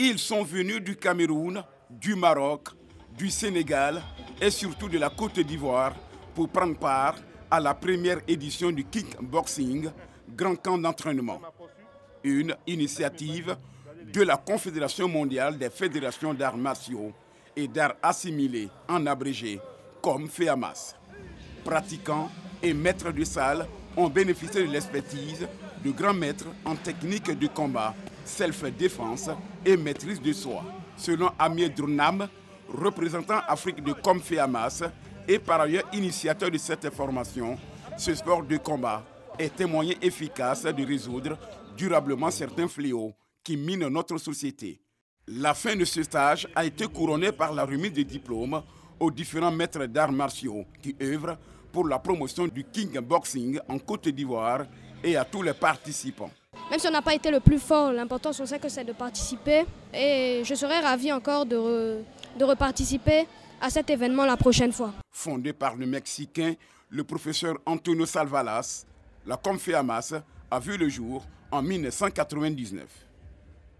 Ils sont venus du Cameroun, du Maroc, du Sénégal et surtout de la Côte d'Ivoire pour prendre part à la première édition du kickboxing, grand camp d'entraînement. Une initiative de la Confédération mondiale des fédérations d'arts martiaux et d'arts assimilés, en abrégé, comme FEAMAS. Pratiquants et maîtres de salle ont bénéficié de l'expertise de grands maîtres en technique de combat, self-défense et maîtrise de soi. Selon Amir Drounam, représentant Afrique de Comfeamas et par ailleurs initiateur de cette formation, ce sport de combat est un moyen efficace de résoudre durablement certains fléaux qui minent notre société. La fin de ce stage a été couronnée par la remise des diplômes aux différents maîtres d'arts martiaux qui œuvrent pour la promotion du King Boxing en Côte d'Ivoire et à tous les participants. Même si on n'a pas été le plus fort, l'important on sait que c'est de participer et je serais ravi encore de, de reparticiper à cet événement la prochaine fois. Fondé par le Mexicain, le professeur Antonio Salvalas, la Confeamas a vu le jour en 1999.